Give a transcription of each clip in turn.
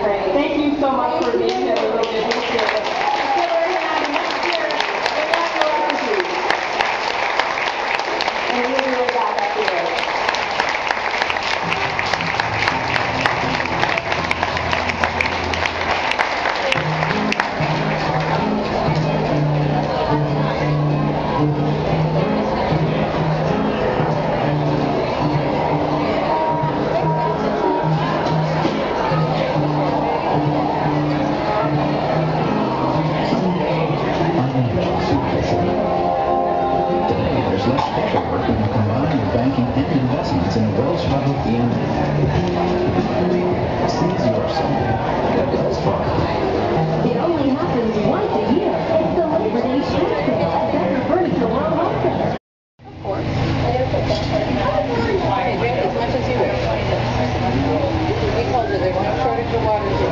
Thank you so much for being here. Today, less paperwork when you combine your banking and investments in a Wells Fargo EMA. Seize your soul at Wells Fargo. It only happens once a year. It's the Labor Day Shrimp Sale at Better Furniture World Home Center. As much as you wish. We told her there's no shortage of water here today.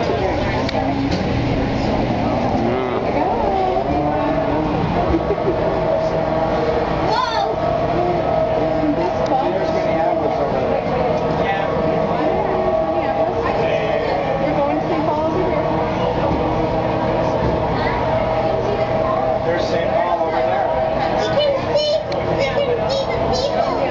Yeah.